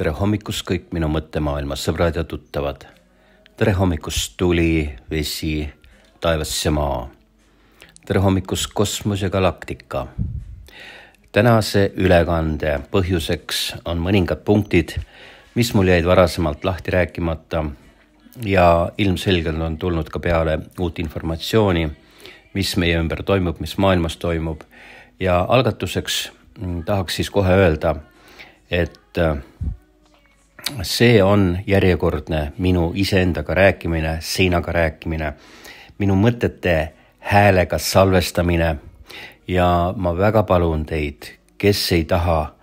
tere hommikust kõik minu mõttemaailma sõbrad ja tuttavad. tere hommikust tuli, vesi, taevas ja maa. tere hommikust kosmos ja galaktika. tänase ülekande põhjuseks on mõningad punktid, mis mul jäid varasemalt lahti rääkimata ja ilmselgelt on tulnud ka peale uut informatsiooni, mis meie ümber toimub, mis maailmas toimub ja algatuseks mm, tahaks siis kohe öelda, et äh, see on järjekordne minu iseendaga rääkimine, seinaga rääkimine, minu mõtete häälega salvestamine ja ma väga palun teid, kes ei taha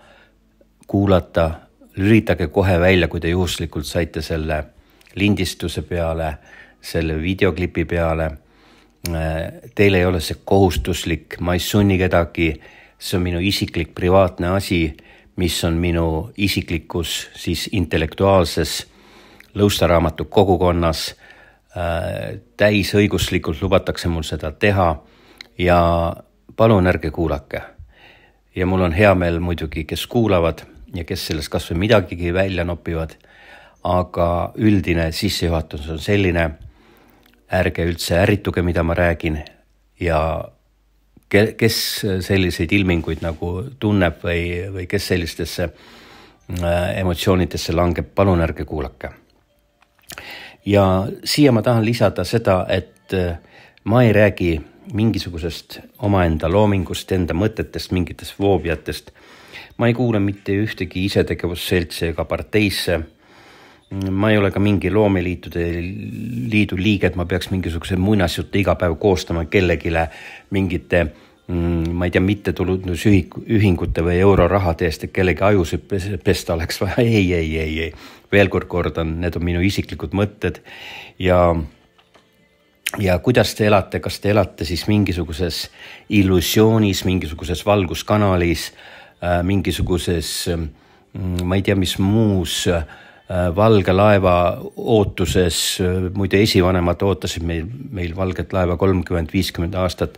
kuulata, lülitage kohe välja, kui te juhuslikult saite selle lindistuse peale, selle videoklipi peale. Teil ei ole see kohustuslik, ma ei sunni kedagi, see on minu isiklik privaatne asi mis on minu isiklikus siis intellektuaalses lõustaraamatu kogukonnas äh,. täisõiguslikult lubatakse mul seda teha ja palun ärge kuulake. ja mul on hea meel muidugi, kes kuulavad ja kes sellest kasvõi midagigi välja nopivad. aga üldine sissejuhatus on selline, ärge üldse ärrituge, mida ma räägin ja kes selliseid ilminguid nagu tunneb või, või kes sellistesse äh, emotsioonidesse langeb, palun ärge kuulake. ja siia ma tahan lisada seda, et äh, ma ei räägi mingisugusest omaenda loomingust, enda mõtetest, mingitest foobiatest. ma ei kuule mitte ühtegi isetegevusseltsi ega parteisse ma ei ole ka mingi loomeliitude liidu liige, et ma peaks mingisuguse muinasjutte iga päev koostama kellelegi mingite mm, ma ei tea, mittetulundusühingute või eurorahade eest, et kellegi ajusid pesta oleks vaja, ei, ei, ei, ei. veel kord kordan, need on minu isiklikud mõtted. Ja ja kuidas te elate, kas te elate siis mingisuguses illusioonis, mingisuguses valguskanalis äh,, mingisuguses mm, ma ei tea, mis muus äh, valge laeva ootuses, äh, muide esivanemad ootasid meil, meil valget laeva kolmkümmend, viiskümmend aastat,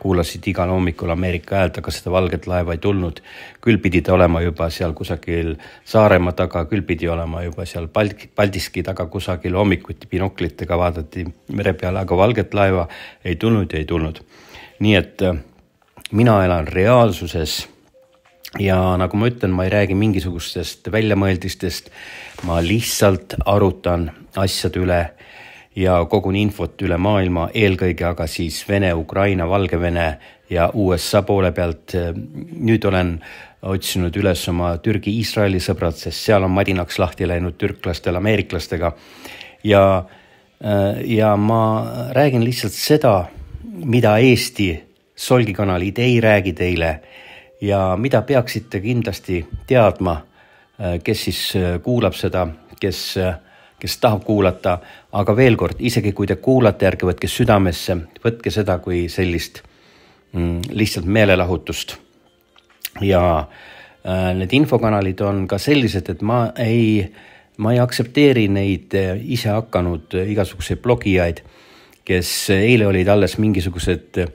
kuulasid igal hommikul Ameerika häält, aga seda valget laeva ei tulnud. küll pidi ta olema juba seal kusagil Saaremaa taga, küll pidi olema juba seal Bald-, Paldiski taga kusagil hommikuti binoklitega vaadati mere peale, aga valget laeva ei tulnud ja ei tulnud. nii et äh, mina elan reaalsuses ja nagu ma ütlen, ma ei räägi mingisugustest väljamõeldistest, ma lihtsalt arutan asjade üle ja kogun infot üle maailma, eelkõige aga siis Vene, Ukraina, Valgevene ja USA poole pealt. nüüd olen otsinud üles oma Türgi-Iisraeli sõbrad, sest seal on madinaks lahti läinud türklastel, ameeriklastega. ja, ja ma räägin lihtsalt seda, mida Eesti solgikanalid ei räägi teile ja mida peaksite kindlasti teadma, kes siis äh, kuulab seda, kes, äh, kes tahab kuulata, aga veel kord, isegi kui te kuulate, ärge võtke südamesse, võtke seda kui sellist mm, lihtsalt meelelahutust. ja äh, need infokanalid on ka sellised, et ma ei, ma ei aktsepteeri neid isehakanud igasuguseid blogijaid, kes eile olid alles mingisugused äh,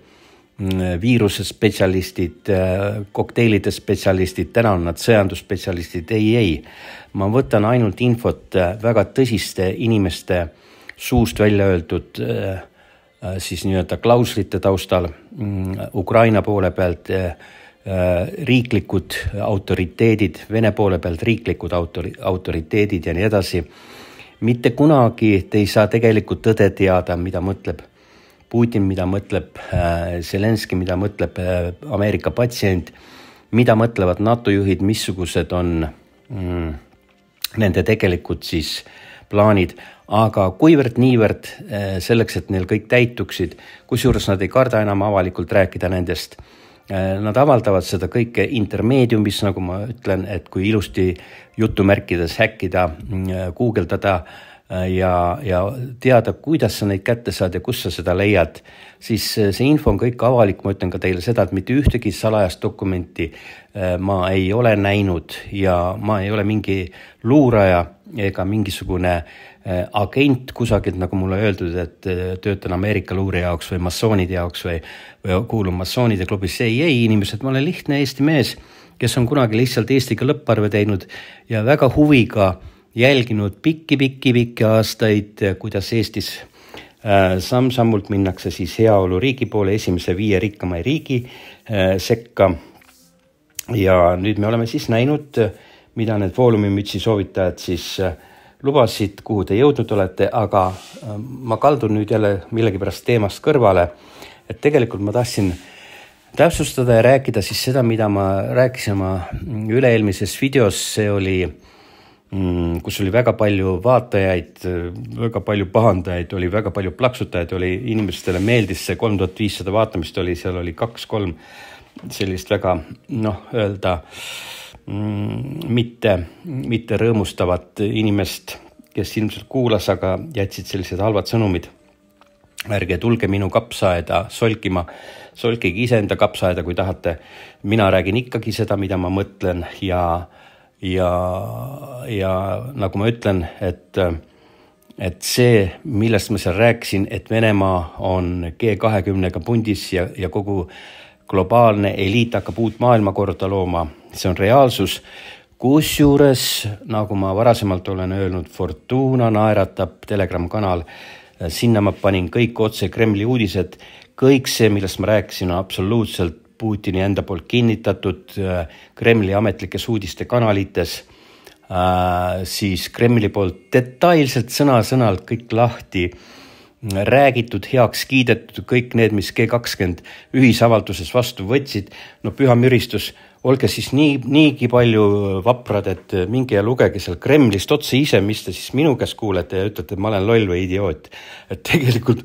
viirusespetsialistid, äh, kokteilide spetsialistid, täna on nad sõjandusspetsialistid, ei, ei. ma võtan ainult infot äh, väga tõsiste inimeste suust välja öeldud siis nii-öelda klauslite taustal mm, Ukraina poole pealt riiklikud autoriteedid, Vene poole pealt riiklikud autori-, autoriteedid ja nii edasi. mitte kunagi te ei saa tegelikult tõde teada, mida mõtleb Putin, mida mõtleb äh, Zelenskõi, mida mõtleb äh, Ameerika patsient, mida mõtlevad NATO juhid, missugused on mm, nende tegelikud siis plaanid, aga kuivõrd-niivõrd äh, selleks, et neil kõik täituksid, kusjuures nad ei karda enam avalikult rääkida nendest. Nad avaldavad seda kõike intermeediumis, nagu ma ütlen, et kui ilusti jutumärkides häkkida, guugeldada Äh, ja, ja teada, kuidas sa neid kätte saad ja kust sa seda leiad, siis äh, see info on kõik avalik, ma ütlen ka teile seda, et mitte ühtegi salajast dokumenti äh, ma ei ole näinud ja ma ei ole mingi luuraja ega mingisugune agent kusagilt, nagu mulle öeldud, et töötan Ameerika luure jaoks või massoonide jaoks või, või kuulun massoonide klubisse, ei, ei inimesed, ma olen lihtne Eesti mees kes on kunagi lihtsalt Eestiga lõpparve teinud ja väga huviga jälginud pikki-pikki-pikki aastaid, kuidas Eestis äh, samm-sammult minnakse siis heaoluriigi poole, esimese viie rikkama riigi äh, sekka. ja nüüd me oleme siis näinud, mida need Foolumimütsi soovitajad siis äh, lubasid, kuhu te jõudnud olete, aga ma kaldun nüüd jälle millegipärast teemast kõrvale. et tegelikult ma tahtsin täpsustada ja rääkida siis seda, mida ma rääkisin oma üle-eelmises videos, see oli Mm, kus oli väga palju vaatajaid, väga palju pahandajaid, oli väga palju plaksutajaid, oli inimestele meeldis see kolm tuhat viissada vaatamist oli, seal oli kaks-kolm sellist väga noh, öelda mm, mitte, mitte rõõmustavat inimest, kes ilmselt kuulas, aga jätsid sellised halvad sõnumid. ärge tulge minu kapsaaeda solkima, solkige iseenda kapsaaeda, kui tahate. mina räägin ikkagi seda, mida ma mõtlen ja äh, ja, ja nagu ma ütlen, et, et see, millest ma seal rääkisin, et Venemaa on G kahekümnega pundis ja, ja kogu globaalne eliit hakkab uut maailmakorda looma, see on reaalsus. kusjuures, nagu ma varasemalt olen öelnud, Fortuna naeratab, Telegram kanal, sinna ma panin kõik otse Kremli uudised, kõik see, millest ma rääkisin, on absoluutselt Putini enda poolt kinnitatud äh, Kremli ametlikes uudistekanalites, äh, siis Kremli poolt detailselt sõna-sõnalt kõik lahti räägitud, heaks kiidetud, kõik need, mis G kakskümmend ühisavalduses vastu võtsid, no püha müristus, olge siis nii, niigi palju vaprad, et minge ja lugege seal Kremlist otse ise, mis te siis minu käest kuulete ja ütlete, et ma olen loll või idioot. et tegelikult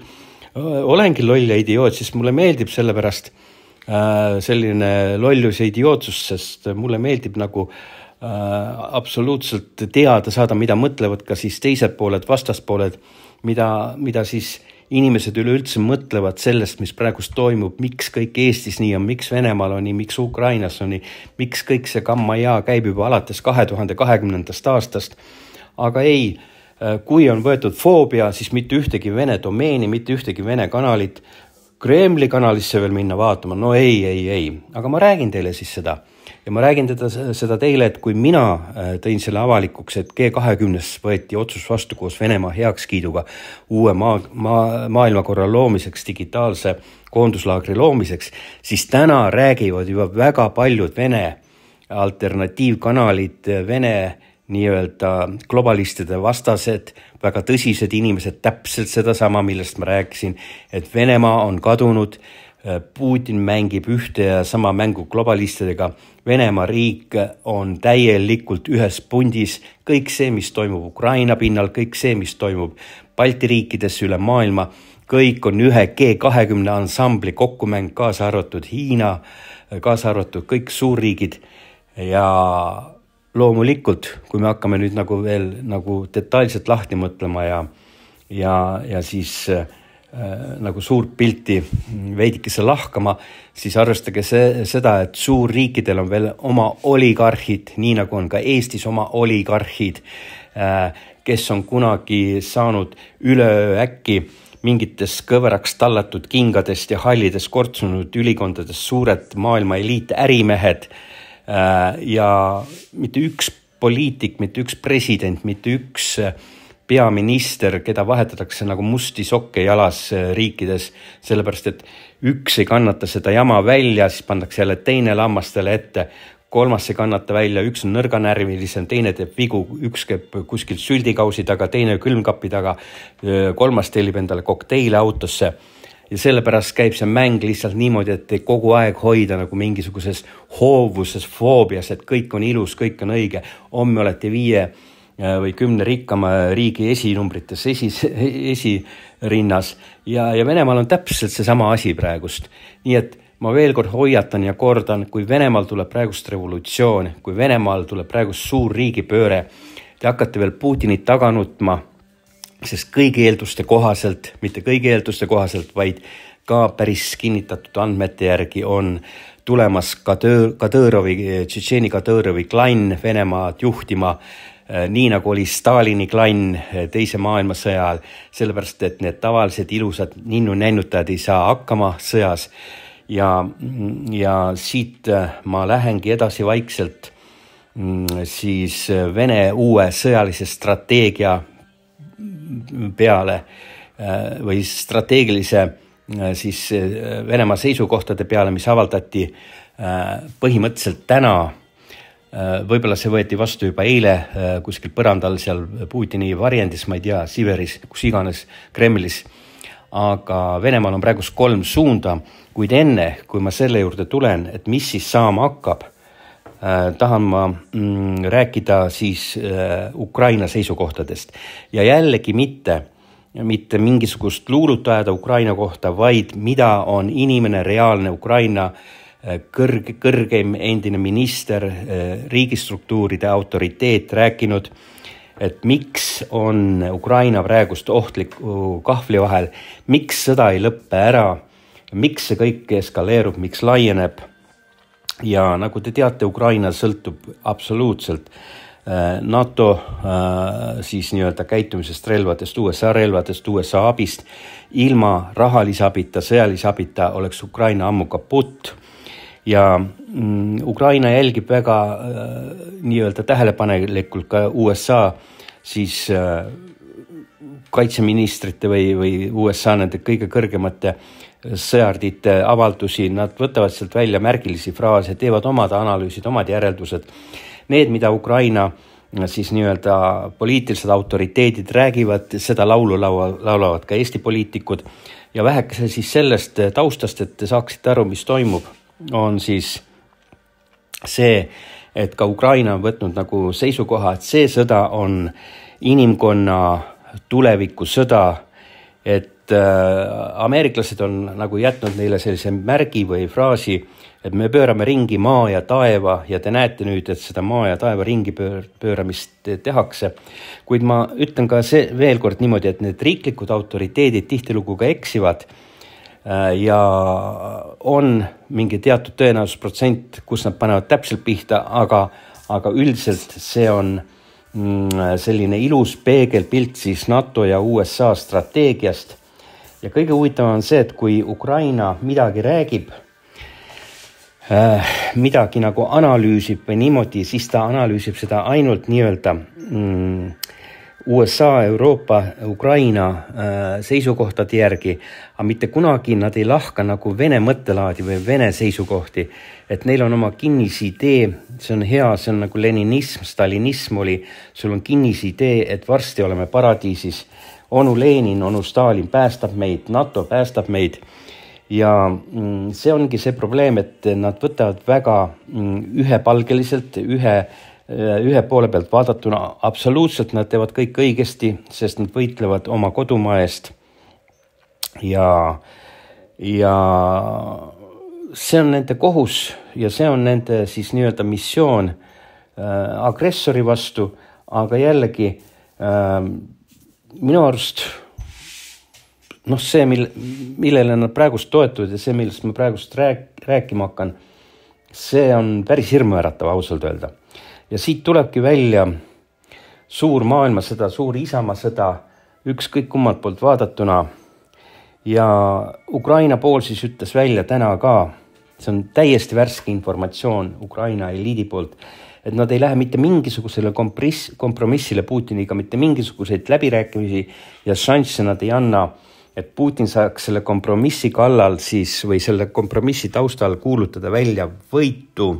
olengi loll ja idioot, sest mulle meeldib sellepärast Äh, selline lollus ja idiootsus, sest mulle meeldib nagu äh, absoluutselt teada saada, mida mõtlevad ka siis teised pooled, vastaspooled, mida, mida siis inimesed üleüldse mõtlevad sellest, mis praegust toimub, miks kõik Eestis nii on, miks Venemaal on nii, miks Ukrainas on nii, miks kõik see kammaja käib juba alates kahe tuhande kahekümnendast aastast. aga ei, äh, kui on võetud foobia, siis mitte ühtegi Vene domeeni, mitte ühtegi Vene kanalit Kremli kanalisse veel minna vaatama, no ei, ei, ei, aga ma räägin teile siis seda. Ja ma räägin teda seda teile, et kui mina äh, tõin selle avalikuks, et G kahekümnes võeti otsus vastu koos Venemaa heakskiiduga uue maa, maa, maailmakorra loomiseks, digitaalse koonduslaagri loomiseks, siis täna räägivad juba väga paljud Vene alternatiivkanalid, Vene nii-öelda globalistide vastased, väga tõsised inimesed, täpselt sedasama, millest ma rääkisin, et Venemaa on kadunud, Putin mängib ühte ja sama mängu globalistidega, Venemaa riik on täielikult ühes pundis, kõik see, mis toimub Ukraina pinnal, kõik see, mis toimub Balti riikides üle maailma, kõik on ühe G kahekümne ansambli kokkumäng, kaasa arvatud Hiina, kaasa arvatud kõik suurriigid ja loomulikult, kui me hakkame nüüd nagu veel nagu detailselt lahti mõtlema ja, ja, ja siis äh, nagu suurt pilti veidikese lahkama, siis arvestage see, seda, et suurriikidel on veel oma oligarhid, nii nagu on ka Eestis oma oligarhid äh,, kes on kunagi saanud üleöö äkki mingitest kõveraks tallatud kingadest ja hallidest kortsunud ülikondadest suured maailma eliitärimehed Äh, ja mitte üks poliitik, mitte üks president, mitte üks äh, peaminister, keda vahetatakse nagu musti sokke jalas äh, riikides, sellepärast et üks ei kannata seda jama välja, siis pannakse jälle teine lammastele ette, kolmas ei kannata välja, üks on nõrganärvilisem, teine teeb vigu, üks käib kuskil süldikausi taga, teine külmkapi taga, kolmas tellib endale kokteile autosse ja sellepärast käib see mäng lihtsalt niimoodi, et kogu aeg hoida nagu mingisuguses hoovuses, foobias, et kõik on ilus, kõik on õige. homme olete viie äh, või kümne rikkama riigi esinumbrites esi, esirinnas ja, ja Venemaal on täpselt seesama asi praegust. nii et ma veel kord hoiatan ja kordan, kui Venemaal tuleb praegust revolutsioon, kui Venemaal tuleb praegust suur riigipööre, te hakkate veel Putinit taga nutma sest kõigi eelduste kohaselt, mitte kõigi eelduste kohaselt, vaid ka päris kinnitatud andmete järgi on tulemas Kadõr, Kadõrovi, Tšetšeeni Kadõrovi klann Venemaad juhtima eh, nii nagu oli Stalini klann eh, teise maailmasõja ajal, sellepärast et need tavalised ilusad ninnu-nännutajad ei saa hakkama sõjas. ja, ja siit ma lähengi edasi vaikselt mm, siis Vene uue sõjalise strateegia peale või strateegilise siis Venemaa seisukohtade peale, mis avaldati põhimõtteliselt täna Äh, võib-olla see võeti vastu juba eile äh, kuskil põrandal seal Putini varjendis, ma ei tea, Siberis, kus iganes, Kremlis. aga Venemaal on praegust kolm suunda, kuid enne, kui ma selle juurde tulen, et mis siis saama hakkab äh,, tahan ma mm, rääkida siis äh, Ukraina seisukohtadest ja jällegi mitte mitte mingisugust luulut ajada Ukraina kohta, vaid mida on inimene, reaalne Ukraina äh, Äh, kõrg, kõrgeim endine minister, äh, riigistruktuuride autoriteet rääkinud, et miks on Ukraina praegust ohtliku kahvli vahel, miks sõda ei lõppe ära, miks see kõik eskaleerub, miks laieneb. Ja nagu te teate, Ukraina sõltub absoluutselt äh, NATO siis nii-öelda käitumisest relvadest, USA relvadest, USA abist. ilma rahalise abita, sõjalise abita oleks Ukraina ammu kaputt ja mm, Ukraina jälgib väga äh, nii-öelda tähelepanelikult ka USA siis äh, kaitseministrite või, või USA nende kõige kõrgemate sõjardite avaldusi, nad võtavad sealt välja märgilisi fraase, teevad omad analüüsid, omad järeldused. Need, mida Ukraina siis nii-öelda poliitilised autoriteedid räägivad, seda laulu laua, laulavad ka Eesti poliitikud ja vähekese siis sellest taustast, et te saaksite aru, mis toimub on siis see, et ka Ukraina on võtnud nagu seisukoha, et see sõda on inimkonna tulevikusõda, et äh, ameeriklased on nagu jätnud neile sellise märgi või fraasi, et me pöörame ringi maa ja taeva ja te näete nüüd, et seda maa ja taeva ringi pöör, pööramist tehakse. kuid ma ütlen ka see veel kord niimoodi, et need riiklikud autoriteedid tihtilugu ka eksivad Äh, ja on mingi teatud tõenäosusprotsent, kus nad panevad täpselt pihta, aga, aga üldiselt see on mm, selline ilus peegelpilt siis NATO ja USA strateegiast. Ja kõige huvitavam on see, et kui Ukraina midagi räägib äh,, midagi nagu analüüsib või niimoodi, siis ta analüüsib seda ainult nii-öelda mm, USA, Euroopa, Ukraina äh, seisukohtade järgi, aga mitte kunagi nad ei lahka nagu Vene mõttelaadi või Vene seisukohti. et neil on oma kinnisidee, see on hea, see on nagu leninism, stalinism oli, sul on kinnisidee, et varsti oleme paradiisis. Onu Lenin, onu Stalin päästab meid, NATO päästab meid ja mm, see ongi see probleem, et nad võtavad väga mm, ühepalgeliselt ühe Äh, ühe poole pealt vaadatuna absoluutselt nad teevad kõik õigesti, sest nad võitlevad oma kodumaa eest. ja, ja see on nende kohus ja see on nende siis nii-öelda missioon äh, agressori vastu, aga jällegi äh, minu arust noh, see, mille, millele nad praegust toetuvad ja see, millest ma praegust rääk-, rääkima hakkan, see on päris hirmuäratav ausalt öelda ja siit tulebki välja suur maailmasõda, suur isamaasõda, ükskõik kummalt poolt vaadatuna. ja Ukraina pool siis ütles välja täna ka, see on täiesti värske informatsioon Ukraina eliidi poolt, et nad ei lähe mitte mingisugusele kompromiss, kompromissile Putiniga, mitte mingisuguseid läbirääkimisi ja šansse nad ei anna, et Putin saaks selle kompromissi kallal siis või selle kompromissi taustal kuulutada välja võitu.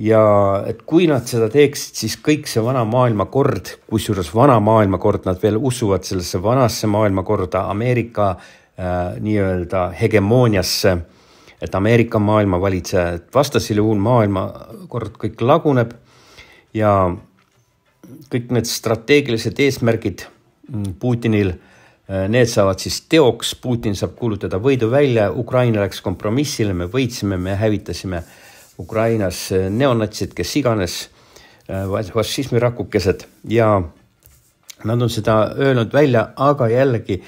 Ja et kui nad seda teeksid, siis kõik see vana maailmakord, kusjuures vana maailmakord, nad veel usuvad sellesse vanasse maailmakorda, Ameerika äh, nii-öelda hegemooniasse, et Ameerika on maailma valitseja, et vastasel juhul maailmakord kõik laguneb ja kõik need strateegilised eesmärgid mm, Putinil, äh, need saavad siis teoks, Putin saab kuulutada võidu välja, Ukraina läks kompromissile, me võitsime, me hävitasime Ukrainas neonatsid, kes iganes, äh, fašismirakukesed ja nad on seda öelnud välja, aga jällegi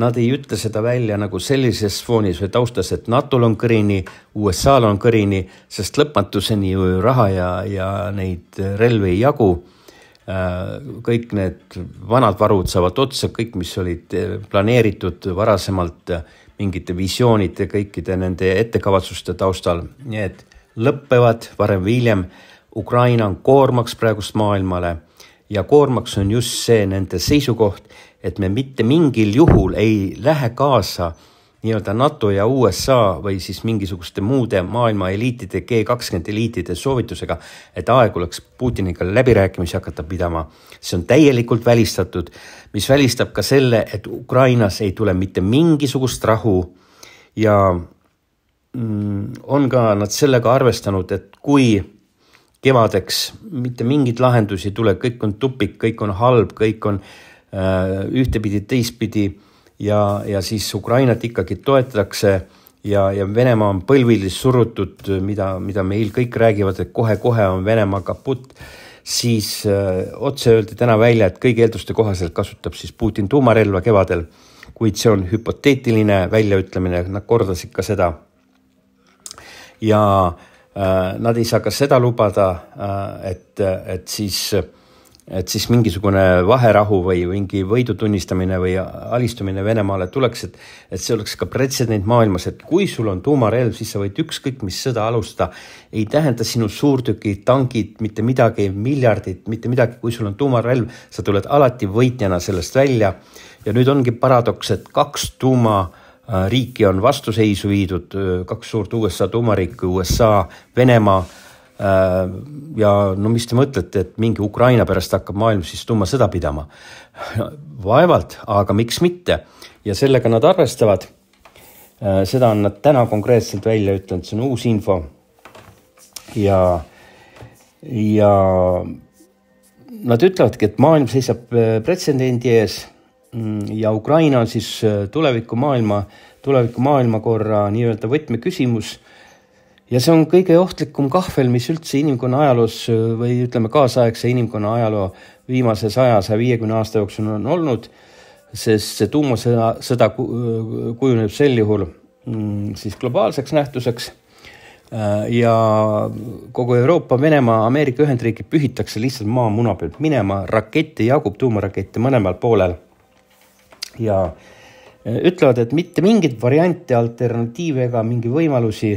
nad ei ütle seda välja nagu sellises foonis või taustas, et NATO-l on kõrini, USA-l on kõrini, sest lõpmatuseni ju raha ja, ja neid relvi ei jagu. Äh, kõik need vanad varud saavad otsa, kõik, mis olid planeeritud varasemalt mingite visioonide, kõikide nende ettekavatsuste taustal, nii et lõpevad varem või hiljem. Ukraina on koormaks praegust maailmale ja koormaks on just see nende seisukoht, et me mitte mingil juhul ei lähe kaasa nii-öelda NATO ja USA või siis mingisuguste muude maailma eliitide, G kakskümmend eliitide soovitusega, et aeg oleks Putiniga läbirääkimisi hakata pidama. see on täielikult välistatud, mis välistab ka selle, et Ukrainas ei tule mitte mingisugust rahu ja mm, on ka nad sellega arvestanud, et kui kevadeks mitte mingeid lahendusi ei tule, kõik on tupik, kõik on halb, kõik on äh, ühtepidi, teistpidi ja, ja siis Ukrainat ikkagi toetatakse ja, ja Venemaa on põlvili surutud, mida, mida meil kõik räägivad, et kohe-kohe on Venemaa kaputt, siis öö, äh, otse öeldi täna välja, et kõigi eelduste kohaselt kasutab siis Putin tuumarelva kevadel, kuid see on hüpoteetiline väljaütlemine, nad kordasid ka seda. ja äh, nad ei saa ka seda lubada äh,, et, et siis äh, et siis mingisugune vaherahu või mingi võidu tunnistamine või alistumine Venemaale tuleks, et, et see oleks ka pretsedent maailmas, et kui sul on tuumarelv, siis sa võid ükskõik mis sõda alustada. ei tähenda sinu suurtükid, tankid, mitte midagi, miljardid, mitte midagi, kui sul on tuumarelv, sa tuled alati võitjana sellest välja. ja nüüd ongi paradoks, et kaks tuumariiki on vastuseisu viidud, kaks suurt USA tuumariiki, USA, Venemaa Äh, ja no mis te mõtlete, et mingi Ukraina pärast hakkab maailm siis tuumasõda pidama? vaevalt, aga miks mitte ja sellega nad arvestavad. Äh, seda on nad täna konkreetselt välja ütelnud, see on uus info. ja, ja nad ütlevadki, et maailm seisab äh, pretsedendi ees ja Ukraina on siis tuleviku maailma, tuleviku maailmakorra nii-öelda võtmeküsimus ja see on kõige ohtlikum kahvel, mis üldse inimkonna ajaloos või ütleme, kaasaegse inimkonna ajaloo viimase saja, saja viiekümne aasta jooksul on olnud, sest see tuumasõda, sõda kujuneb sel juhul mm, siis globaalseks nähtuseks äh, ja kogu Euroopa, Venemaa, Ameerika Ühendriigid pühitakse lihtsalt maamuna pealt minema, rakette jagub, tuumarakette mõlemal poolel. Ja äh, ütlevad, et mitte mingeid variante, alternatiive ega mingi võimalusi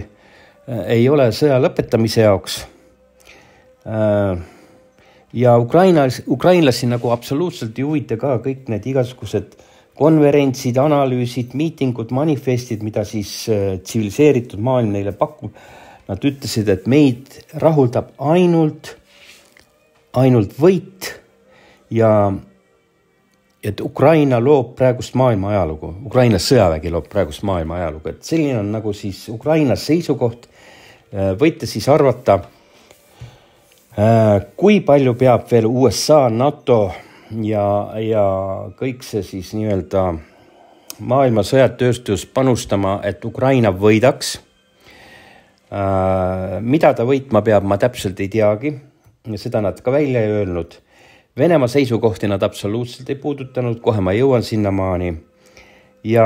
Äh, ei ole sõja lõpetamise jaoks. Äh, ja Ukrainas, ukrainlasi nagu absoluutselt ei huvita ka kõik need igasugused konverentsid, analüüsid, miitingud, manifestid, mida siis tsiviliseeritud maailm neile pakub. Nad ütlesid, et meid rahuldab ainult, ainult võit ja et Ukraina loob praegust maailma ajalugu, Ukraina sõjavägi loob praegust maailma ajalugu, et selline on nagu siis Ukraina seisukoht Äh, võite siis arvata, äh, kui palju peab veel USA, NATO ja, ja kõik see siis nii-öelda maailma sõjatööstus panustama, et Ukraina võidaks. Äh, mida ta võitma peab, ma täpselt ei teagi, seda nad ka välja ei öelnud. Venemaa seisukohti nad absoluutselt ei puudutanud, kohe ma jõuan sinnamaani ja,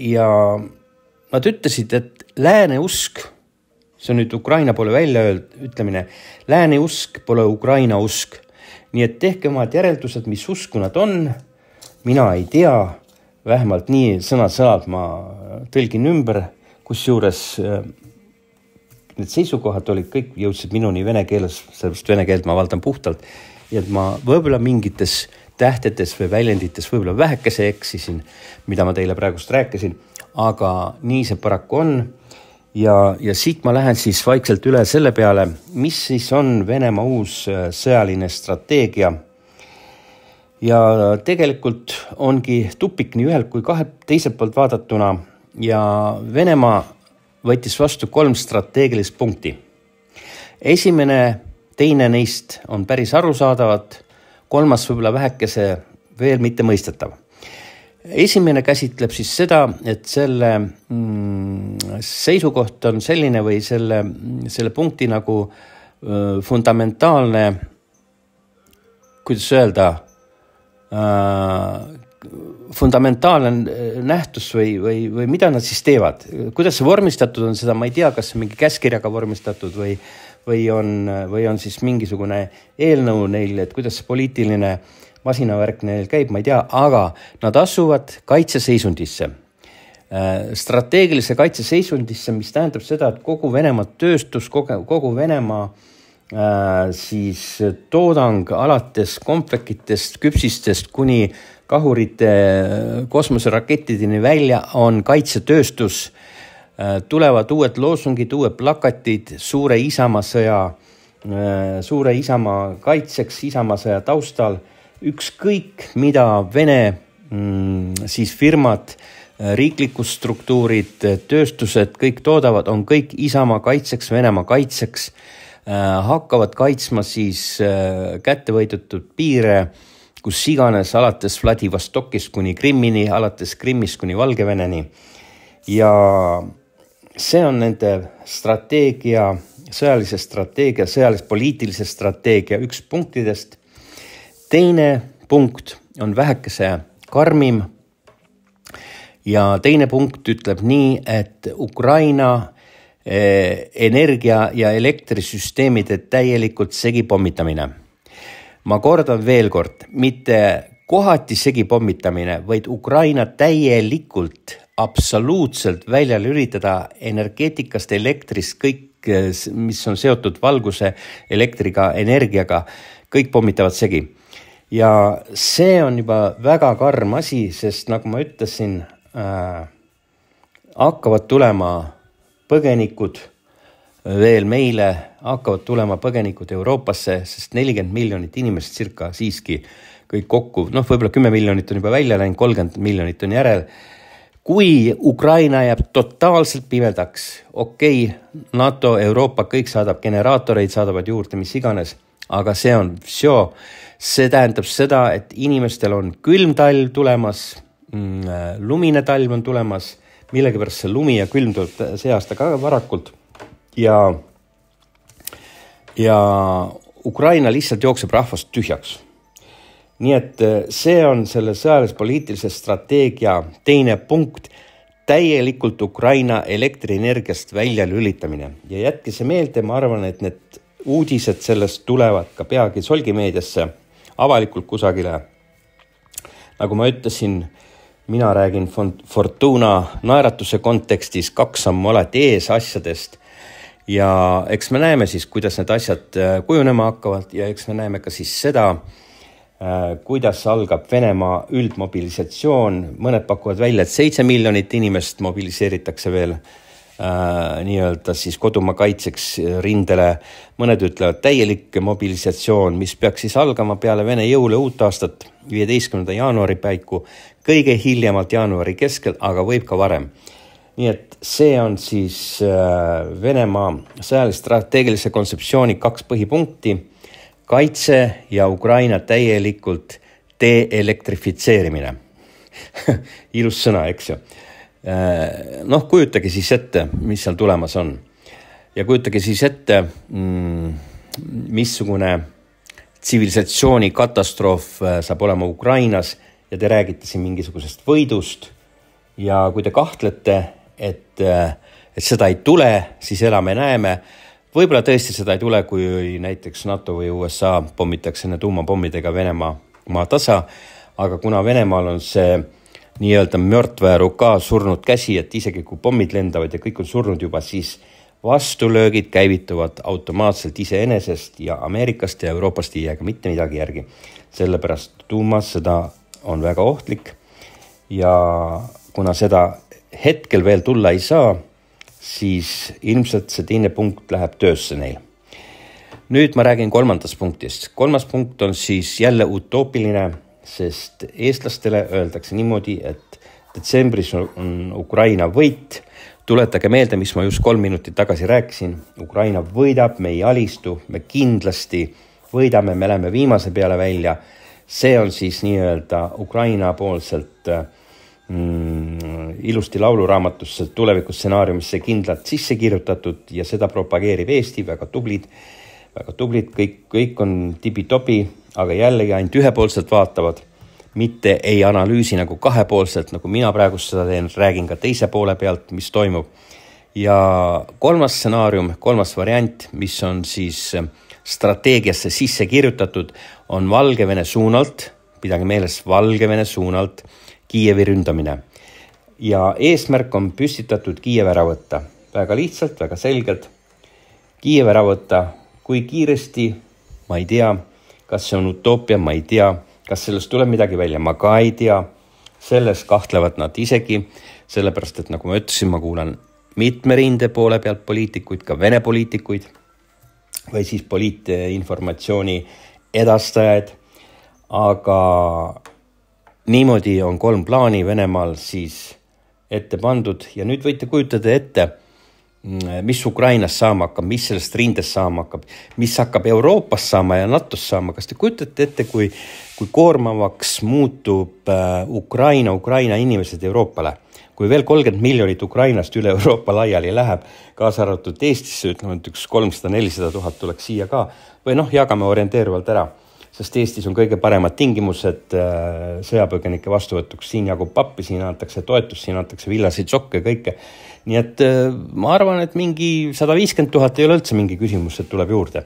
ja nad ütlesid, et lääne usk, see on nüüd Ukraina poole välja öeld-, ütlemine, lääne usk pole Ukraina usk. nii et tehke omad järeldused, mis usku nad on. mina ei tea, vähemalt nii sõna-sõnalt ma tõlgin ümber, kusjuures äh, need seisukohad olid kõik, jõudsid minuni vene keeles, sellepärast vene keelt ma valdan puhtalt. ja et ma võib-olla mingites tähtedes või väljendites võib-olla vähekese eksisin, mida ma teile praegust rääkisin aga nii see paraku on. ja, ja siit ma lähen siis vaikselt üle selle peale, mis siis on Venemaa uus äh, sõjaline strateegia. ja tegelikult ongi tupik nii ühelt kui kahe teiselt poolt vaadatuna ja Venemaa võttis vastu kolm strateegilist punkti. esimene, teine neist on päris arusaadavad, kolmas võib-olla vähekese veel mitte mõistetav esimene käsitleb siis seda, et selle mm, seisukoht on selline või selle, selle punkti nagu äh, fundamentaalne, kuidas öelda fundamentaalne nähtus või, või, või mida nad siis teevad, kuidas see vormistatud on, seda ma ei tea, kas mingi käskkirjaga vormistatud või, või on, või on siis mingisugune eelnõu neil, et kuidas see poliitiline masinavärk neil käib, ma ei tea, aga nad asuvad kaitseseisundisse. Äh, strateegilise kaitse seisundisse, mis tähendab seda, et kogu Venemaa tööstus, kogu, kogu Venemaa äh, siis toodang alates kompvekitest, küpsistest kuni kahurite kosmoserakettideni välja on kaitsetööstus äh,. tulevad uued loosungid, uued plakatid suure Isamaasõja äh,, suure Isamaa kaitseks, Isamaasõja taustal. ükskõik, mida Vene mm, siis firmad äh, riiklikud struktuurid, tööstused, kõik toodavad, on kõik Isamaa kaitseks, Venemaa kaitseks, äh, hakkavad kaitsma siis äh, kätte võidetud piire, kus iganes, alates Vladivostokist kuni Krimmini, alates Krimmist kuni Valgeveneni. ja see on nende strateegia, sõjalise strateegia, sõjalis-poliitilise strateegia üks punktidest. teine punkt on vähekese karmim ja teine punkt ütleb nii, et Ukraina eh, energia ja elektrisüsteemide täielikult segipommitamine. Ma kordan veel kord, mitte kohati segipommitamine, vaid Ukraina täielikult, absoluutselt välja lülitada energeetikast, elektrist, kõik, mis on seotud valguse, elektriga, energiaga, kõik pommitavad segi. ja see on juba väga karm asi, sest nagu ma ütlesin äh, hakkavad tulema põgenikud veel meile, hakkavad tulema põgenikud Euroopasse, sest nelikümmend miljonit inimest circa siiski kõik kokku, noh, võib-olla kümme miljonit on juba välja läinud, kolmkümmend miljonit on järel. kui Ukraina jääb totaalselt pimedaks, okei okay,, NATO, Euroopa, kõik saadab generaatoreid, saadavad juurde, mis iganes, aga see on, see tähendab seda, et inimestel on külm talv tulemas Mm, äh, lumine talv on tulemas, millegipärast see lumi ja külm tuleb see aasta ka varakult ja, ja Ukraina lihtsalt jookseb rahvast tühjaks. nii et äh, see on selle sõjalis-poliitilise strateegia teine punkt, täielikult Ukraina elektrienergiast välja lülitamine ja jätke see meelde, ma arvan, et need uudised sellest tulevad ka peagi solgimeediasse avalikult kusagile. nagu ma ütlesin mina räägin Fortuna naeratuse kontekstis kaks sammu alati ees asjadest. Ja eks me näeme siis, kuidas need asjad äh, kujunema hakkavad ja eks me näeme ka siis seda, äh, kuidas algab Venemaa üldmobilisatsioon, mõned pakuvad välja, et seitse miljonit inimest mobiliseeritakse veel äh, nii-öelda siis kodumaa kaitseks rindele. mõned ütlevad täielik mobilisatsioon, mis peaks siis algama peale Vene jõule uut aastat, viieteistkümnenda jaanuari paiku kõige hiljemalt jaanuari keskel, aga võib ka varem. Nii et see on siis äh, Venemaa sõjalis-strateegilise kontseptsiooni kaks põhipunkti. kaitse ja Ukraina täielikult deelektrifitseerimine ilus sõna, eks ju. Äh, noh, kujutage siis ette, mis seal tulemas on ja kujutage siis ette, mm, missugune tsivilisatsiooni katastroof äh, saab olema Ukrainas ja te räägite siin mingisugusest võidust. ja kui te kahtlete, et, et seda ei tule, siis elame-näeme. võib-olla tõesti seda ei tule, kui näiteks NATO või USA pommitaks enne tuumapommidega Venemaa maatasa. aga kuna Venemaal on see nii-öelda mörtva ruka surnud käsi, et isegi kui pommid lendavad ja kõik on surnud juba, siis vastulöögid käivituvad automaatselt iseenesest ja Ameerikast ja Euroopast ei jää ka mitte midagi järgi. sellepärast tuumasõda on väga ohtlik ja kuna seda hetkel veel tulla ei saa, siis ilmselt see teine punkt läheb töösse neil. nüüd ma räägin kolmandast punktist. kolmas punkt on siis jälle utoopiline, sest eestlastele öeldakse niimoodi, et detsembris on Ukraina võit. tuletage meelde, mis ma just kolm minutit tagasi rääkisin. Ukraina võidab, me ei alistu, me kindlasti võidame, me läheme viimase peale välja see on siis nii-öelda Ukraina poolselt mm, ilusti lauluraamatusse tulevikustsenaariumisse kindlalt sisse kirjutatud ja seda propageerib Eesti, väga tublid, väga tublid, kõik, kõik on tibi-tobi, aga jällegi ainult ühepoolselt vaatavad, mitte ei analüüsi nagu kahepoolselt, nagu mina praegu seda teen, räägin ka teise poole pealt, mis toimub. ja kolmas stsenaarium, kolmas variant, mis on siis strateegiasse sisse kirjutatud, on Valgevene suunalt pidage meeles, Valgevene suunalt Kiievi ründamine. ja eesmärk on püstitatud Kiiev ära võtta, väga lihtsalt, väga selgelt. Kiiev ära võtta, kui kiiresti, ma ei tea, kas see on utoopia, ma ei tea, kas sellest tuleb midagi välja, ma ka ei tea. selles kahtlevad nad isegi, sellepärast et nagu ma ütlesin, ma kuulan mitme rinde poole pealt poliitikuid, ka Vene poliitikuid või siis poliitinformatsiooni edastajaid. aga niimoodi on kolm plaani Venemaal siis ette pandud. Ja nüüd võite kujutada ette, mis Ukrainas saama hakkab, mis sellest rindest saama hakkab, mis hakkab Euroopast saama ja NATO-st saama, kas te kujutate ette, kui, kui koormavaks muutub äh, Ukraina, Ukraina inimesed Euroopale? Kui veel kolmkümmend miljonit Ukrainast üle Euroopa laiali läheb, kaasa arvatud Eestisse, ütleme, et üks kolmsada, nelisada tuhat tuleks siia ka. Või noh, jagame orienteeruvalt ära, sest Eestis on kõige paremad tingimused äh, sõjapõgenike vastuvõtuks, siin jagub pappi, siin antakse toetust, siin antakse villaseid sokke, kõike. nii et äh, ma arvan, et mingi sada viiskümmend tuhat ei ole üldse mingi küsimus, et tuleb juurde.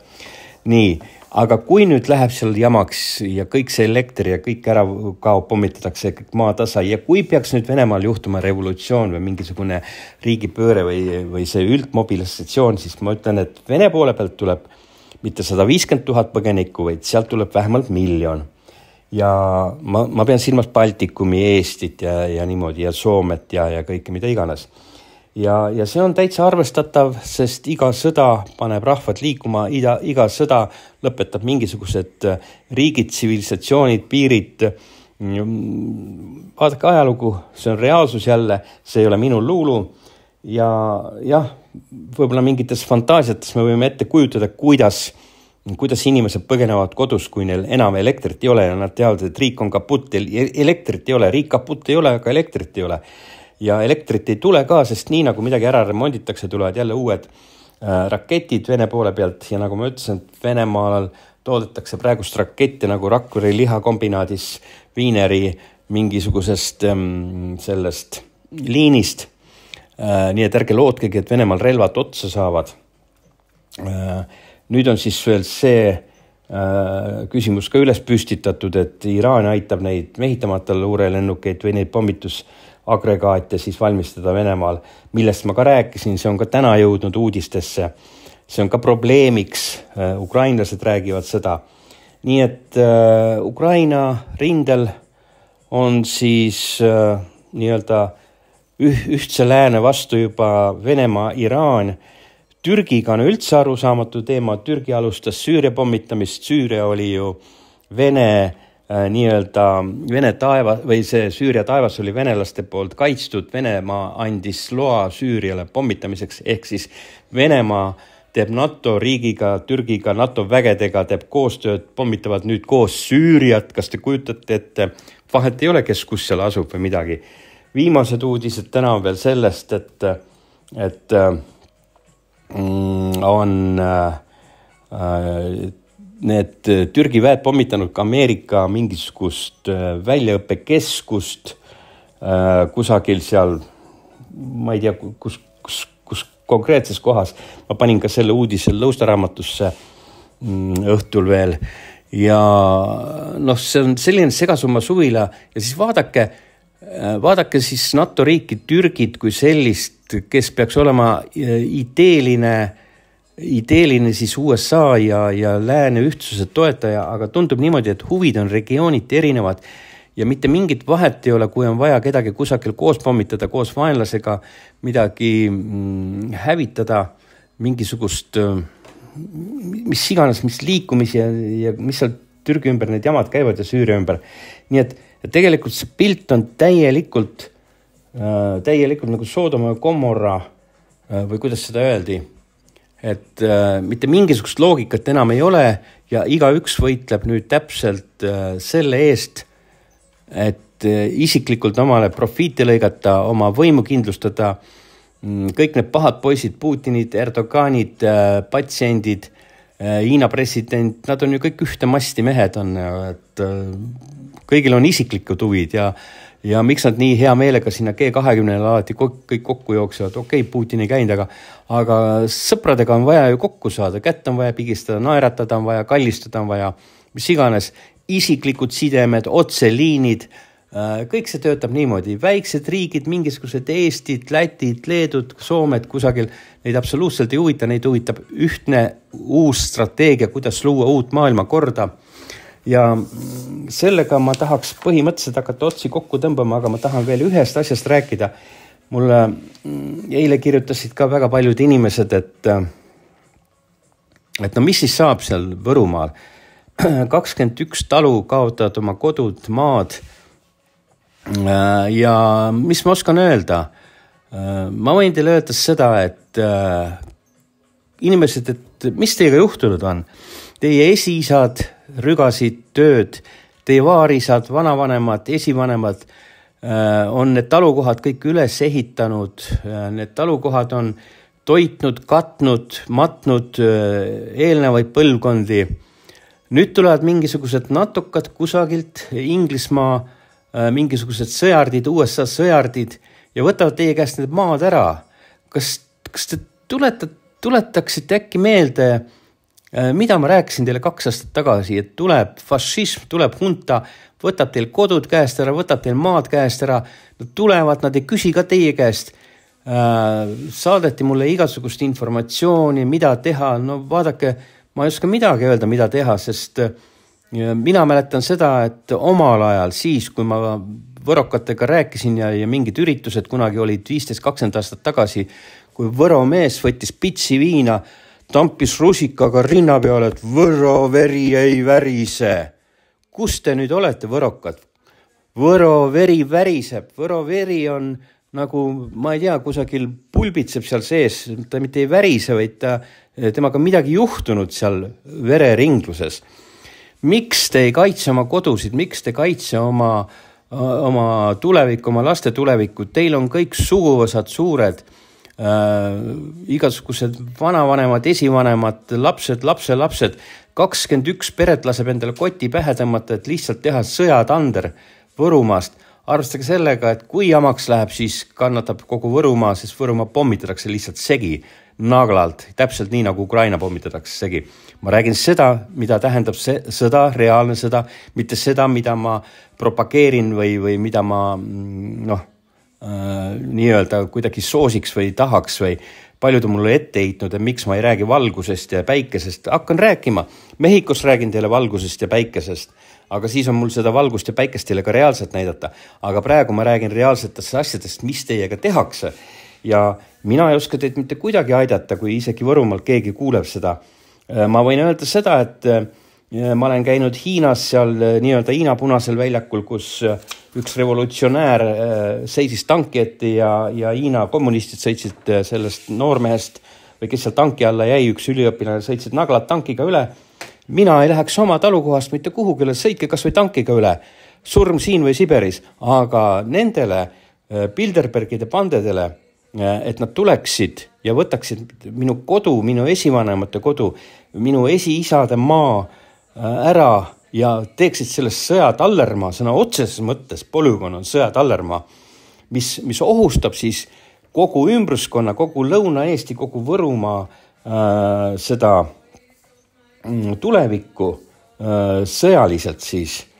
nii aga kui nüüd läheb seal jamaks ja kõik see elekter ja kõik ära kaob, pommitatakse kõik maatasa ja kui peaks nüüd Venemaal juhtuma revolutsioon või mingisugune riigipööre või, või see üldmobilisatsioon, siis ma ütlen, et Vene poole pealt tuleb mitte sada viiskümmend tuhat põgenikku, vaid sealt tuleb vähemalt miljon. ja ma, ma pean silmas Baltikumi, Eestit ja, ja niimoodi ja Soomet ja, ja kõike, mida iganes ja, ja see on täitsa arvestatav, sest iga sõda paneb rahvad liikuma, iga, iga sõda lõpetab mingisugused riigid, tsivilisatsioonid, piirid. vaadake ajalugu, see on reaalsus jälle, see ei ole minu luulu. ja jah, võib-olla mingites fantaasiates me võime ette kujutada, kuidas, kuidas inimesed põgenevad kodus, kui neil enam elektrit ei ole ja nad teavad, et riik on kaputt, elektrit ei ole, riik kaputt ei ole, aga elektrit ei ole ja elektrit ei tule ka, sest nii nagu midagi ära remonditakse, tulevad jälle uued äh, raketid Vene poole pealt ja nagu ma ütlesin, et Venemaal toodetakse praegust raketti nagu Rakvere lihakombinaadis Wieneri mingisugusest ähm, sellest liinist. Nii et ärge lootkegi, et Venemaal relvad otsa saavad äh,. nüüd on siis veel see äh, küsimus ka üles püstitatud, et Iraan aitab neid mehitamata luurelennukeid või neid pommitus äh, agregaate siis valmistada Venemaal, millest ma ka rääkisin, see on ka täna jõudnud uudistesse. see on ka probleemiks, äh, ukrainlased räägivad seda. nii et äh, Ukraina rindel on siis äh, nii-öelda üh-, ühtse lääne vastu juba Venemaa, Iraan. Türgiga on üldse arusaamatu teema, Türgi alustas Süüria pommitamist, Süüria oli ju Vene Äh, nii-öelda Vene taeva või see Süüria taevas oli venelaste poolt kaitstud, Venemaa andis loa Süüriale pommitamiseks, ehk siis Venemaa teeb NATO riigiga, Türgiga, NATO vägedega teeb koostööd, pommitavad nüüd koos Süüriat, kas te kujutate ette, vahet ei ole, kes kus seal asub või midagi. Viimased uudised täna on veel sellest, et, et mm, on äh, need Türgi väed pommitanud ka Ameerika mingisugust äh, väljaõppekeskust äh, kusagil seal, ma ei tea, kus, kus, kus konkreetses kohas. ma panin ka selle uudise lõustaraamatusse mm, õhtul veel ja noh, see on selline segasumma suvila ja siis vaadake, vaadake siis NATO riiki Türgit kui sellist, kes peaks olema ideeline ideeline siis USA ja, ja lääne ühtsuse toetaja, aga tundub niimoodi, et huvid on regiooniti erinevad ja mitte mingit vahet ei ole, kui on vaja kedagi kusagil koos pommitada, koos vaenlasega midagi mm, hävitada, mingisugust mis iganes, mis liikumisi ja, ja mis seal Türgi ümber need jamad käivad ja Süüria ümber. nii et tegelikult see pilt on täielikult äh,, täielikult nagu Soodoma ja Gomorra äh, või kuidas seda öeldi et äh, mitte mingisugust loogikat enam ei ole ja igaüks võitleb nüüd täpselt äh, selle eest, et äh, isiklikult omale profiiti lõigata, oma võimu kindlustada. Mm, kõik need pahad poisid, Putinid, Erdoganid äh,, patsiendid Hiina president, nad on ju kõik ühte masti mehed on, et äh, kõigil on isiklikud huvid ja ja miks nad nii hea meelega sinna G kahekümnele alati kõik kokku jooksevad, okei okay,, Putin ei käinud, aga, aga sõpradega on vaja ju kokku saada, kätt on vaja pigistada, naeratada on vaja, kallistada on vaja, mis iganes. isiklikud sidemed, otseliinid Äh, kõik see töötab niimoodi, väiksed riigid, mingisugused Eestid, Lätid, Leedud, Soomed kusagil, neid absoluutselt ei huvita, neid huvitab ühtne uus strateegia, kuidas luua uut maailmakorda. ja sellega ma tahaks põhimõtteliselt hakata otsi kokku tõmbama, aga ma tahan veel ühest asjast rääkida. mulle mm, eile kirjutasid ka väga paljud inimesed, et, et no mis siis saab seal Võrumaal. kakskümmend üks talu kaotavad oma kodud, maad Äh, ja mis ma oskan öelda? Äh, ma võin teile öelda seda, et äh, inimesed, et mis teiega juhtunud on? Teie esiisad rügasid tööd, teie vaarisad, vanavanemad, esivanemad on need talukohad kõik üles ehitanud, need talukohad on toitnud, katnud, matnud eelnevaid põlvkondi. nüüd tulevad mingisugused natukad kusagilt Inglismaa Äh, mingisugused sõjardid, USA sõjardid ja võtavad teie käest need maad ära. kas, kas te tuletate, tuletaksite äkki meelde, äh, mida ma rääkisin teile kaks aastat tagasi, et tuleb fašism, tuleb hunta, võtab teil kodud käest ära, võtab teil maad käest ära. Nad tulevad, nad ei küsi ka teie käest. Äh, saadeti mulle igasugust informatsiooni, mida teha, no vaadake, ma ei oska midagi öelda, mida teha, sest äh, mina mäletan seda, et omal ajal siis, kui ma võrokatega rääkisin ja, ja mingid üritused kunagi olid viisteist, kakskümmend aastat tagasi, kui Võro mees võttis pitsi viina, tampis rusikaga rinna peale, et Võro veri ei värise. kus te nüüd olete, võrokad? Võro veri väriseb, Võro veri on nagu, ma ei tea, kusagil pulbitseb seal sees, ta mitte ei värise, vaid ta, temaga midagi juhtunud seal vereringluses miks te ei kaitse oma kodusid, miks te kaitse oma, oma tulevikku, oma laste tulevikku, teil on kõik suguvõsad suured äh,, igasugused vanavanemad, esivanemad, lapsed, lapselapsed, kakskümmend üks peret laseb endale koti pähe tõmmata, et lihtsalt teha sõjatander Võrumaast. arvestage sellega, et kui jamaks läheb, siis kannatab kogu Võrumaa, sest Võrumaa pommitatakse lihtsalt segi naglalt, täpselt nii nagu Ukraina pommitatakse segi. Ma räägin seda, mida tähendab see sõda, reaalne sõda, mitte seda, mida ma propageerin või, või mida ma mm, noh äh,, nii-öelda kuidagi soosiks või tahaks või paljud on mulle ette heitnud, et miks ma ei räägi valgusest ja päikesest, hakkan rääkima. Mehhikos räägin teile valgusest ja päikesest, aga siis on mul seda valgust ja päikest teile ka reaalselt näidata. aga praegu ma räägin reaalsetest asjadest, mis teiega tehakse ja mina ei oska teid mitte kuidagi aidata, kui isegi Võrumaalt keegi kuuleb seda. Äh, ma võin öelda seda, et äh, ma olen käinud Hiinas seal äh, nii-öelda Hiina Punasel väljakul, kus üks revolutsionäär seisis tanki ette ja, ja Hiina kommunistid sõitsid sellest noormehest või kes seal tanki alla jäi, üks üliõpilane, sõitsid naglad tankiga üle. mina ei läheks oma talukohast mitte kuhugile, sõitke kasvõi tankiga üle. surm siin või Siberis, aga nendele Bilderbergide pandedele et nad tuleksid ja võtaksid minu kodu, minu esivanemate kodu, minu esiisade maa äh, ära ja teeksid sellest sõjatallermaa sõna otseses mõttes, polügoon on sõjatallermaa, mis, mis ohustab siis kogu ümbruskonna, kogu Lõuna-Eesti, kogu Võrumaa äh, seda mm, tulevikku äh, sõjaliselt siis. Äh,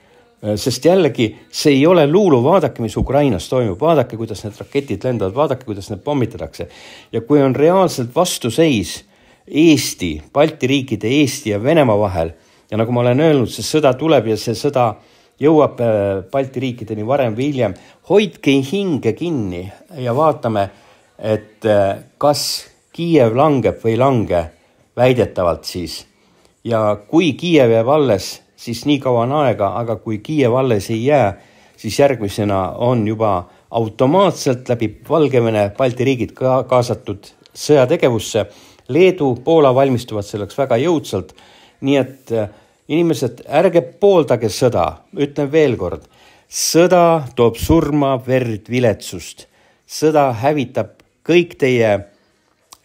sest jällegi see ei ole luulu, vaadake, mis Ukrainas toimub, vaadake, kuidas need raketid lendavad, vaadake, kuidas need pommitatakse. ja kui on reaalselt vastuseis Eesti, Balti riikide, Eesti ja Venemaa vahel ja nagu ma olen öelnud, see sõda tuleb ja see sõda jõuab äh, Balti riikideni varem või hiljem. hoidke hinge kinni ja vaatame, et äh, kas Kiiev langeb või ei lange, väidetavalt siis. ja kui Kiiev jääb alles siis nii kaua on aega, aga kui Kiiev alles ei jää, siis järgmisena on juba automaatselt läbi Valgevene Balti riigid ka kaasatud sõjategevusse. Leedu, Poola valmistuvad selleks väga jõudsalt. nii et äh, inimesed, ärge pooldage sõda, ütlen veel kord, sõda toob surma, verd, viletsust. sõda hävitab kõik teie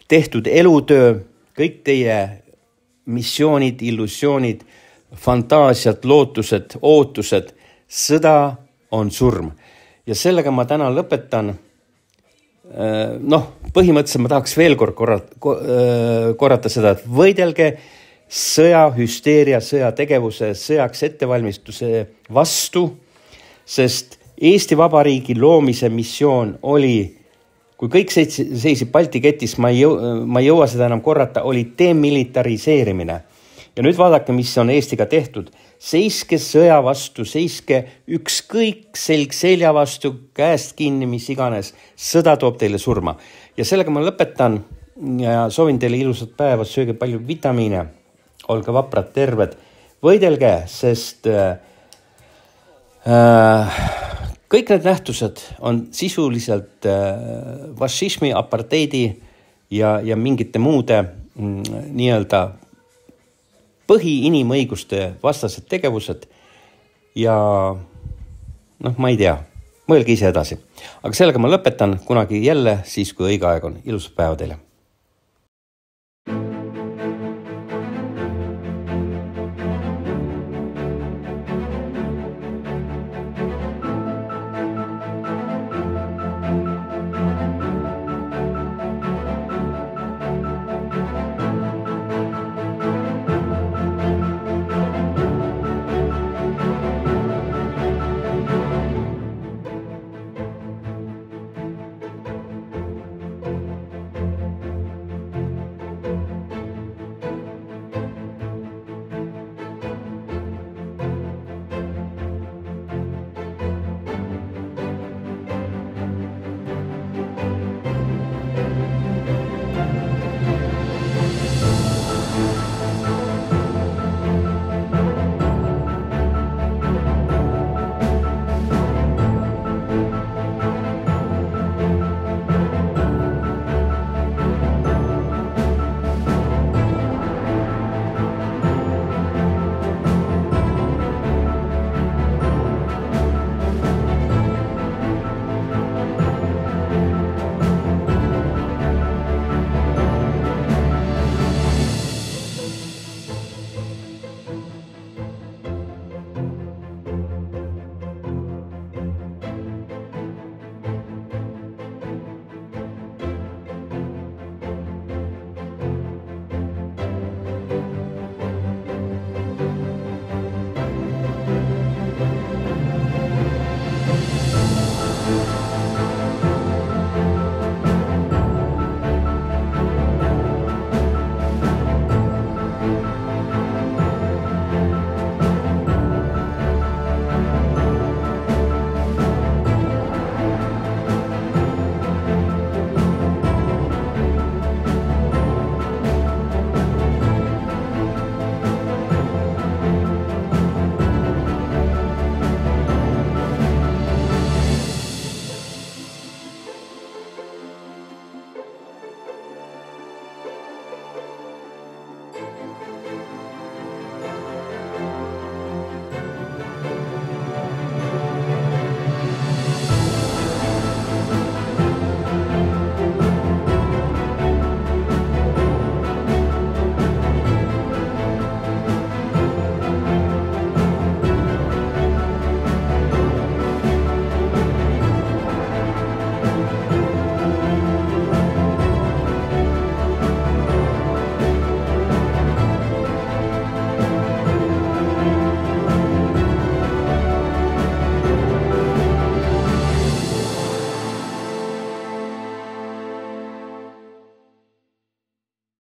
tehtud elutöö, kõik teie missioonid, illusioonid fantaasiad, lootused, ootused, sõda on surm. ja sellega ma täna lõpetan. Äh, noh, põhimõtteliselt ma tahaks veel kord korrata, äh, korrata seda, et võidelge sõjahüsteeria, sõjategevuse, sõjaks ettevalmistuse vastu, sest Eesti Vabariigi loomise missioon oli, kui kõik seisid Balti ketis, ma ei jõua, ma ei jõua seda enam korrata, oli demilitariseerimine. Ja nüüd vaadake, mis on Eestiga tehtud. seiske sõja vastu, seiske ükskõik selg selja vastu, käest kinni, mis iganes. sõda toob teile surma ja sellega ma lõpetan ja soovin teile ilusat päeva, sööge palju vitamiine, olge vaprad, terved, võidelge, sest äh, äh, kõik need nähtused on sisuliselt äh, fašismi, aparteidi ja, ja mingite muude mm, nii-öelda põhiinimõiguste vastased tegevused. ja noh, ma ei tea, mõelge ise edasi, aga sellega ma lõpetan kunagi jälle siis, kui õige aeg on. ilusat päeva teile